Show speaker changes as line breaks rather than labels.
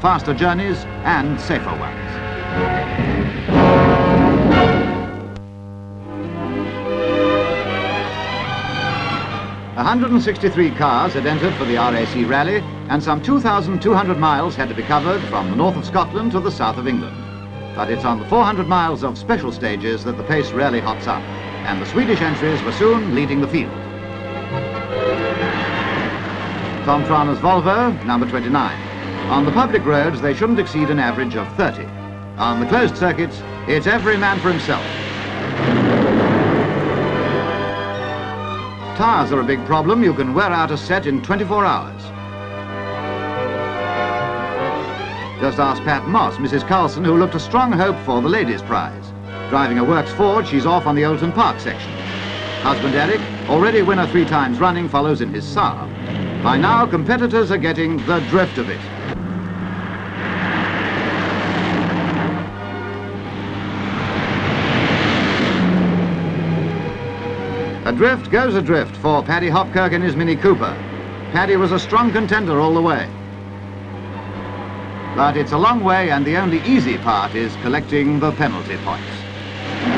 faster journeys and safer ones. 163 cars had entered for the RAC rally and some 2,200 miles had to be covered from the north of Scotland to the south of England. But it's on the 400 miles of special stages that the pace really hots up and the Swedish entries were soon leading the field. Tom Trana's Volvo, number 29. On the public roads, they shouldn't exceed an average of 30. On the closed circuits, it's every man for himself. Tires are a big problem. You can wear out a set in 24 hours. Just ask Pat Moss, Mrs. Carlsson, who looked a strong hope for the ladies' prize. Driving a works Ford, she's off on the Oulton Park section. Husband Erik, already winner three times running, follows in his Saab. By now, competitors are getting the drift of it. Adrift goes adrift for Paddy Hopkirk and his Mini Cooper. Paddy was a strong contender all the way. But it's a long way and the only easy part is collecting the penalty points.